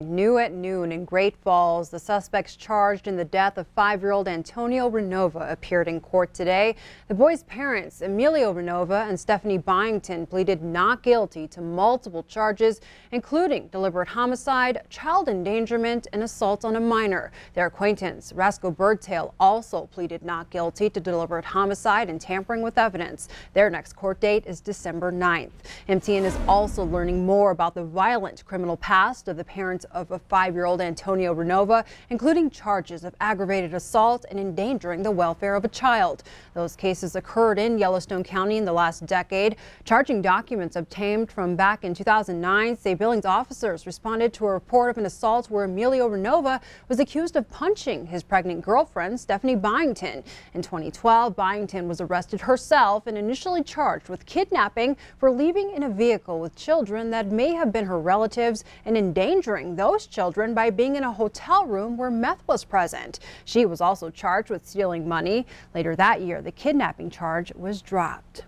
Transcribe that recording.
New at noon in Great Falls, the suspects charged in the death of five-year-old Antonio Renova appeared in court today. The boy's parents, Emilio Renova and Stephanie Byington, pleaded not guilty to multiple charges, including deliberate homicide, child endangerment, and assault on a minor. Their acquaintance, Rasco Birdtail, also pleaded not guilty to deliberate homicide and tampering with evidence. Their next court date is December 9th. MTN is also learning more about the violent criminal past of the parents of a five-year-old Antonio Renova, including charges of aggravated assault and endangering the welfare of a child. Those cases occurred in Yellowstone County in the last decade. Charging documents obtained from back in 2009 say Billings officers responded to a report of an assault where Emilio Renova was accused of punching his pregnant girlfriend, Stephanie Byington. In 2012, Byington was arrested herself and initially charged with kidnapping for leaving in a vehicle with children that may have been her relatives and endangering those children by being in a hotel room where meth was present. She was also charged with stealing money. Later that year, the kidnapping charge was dropped.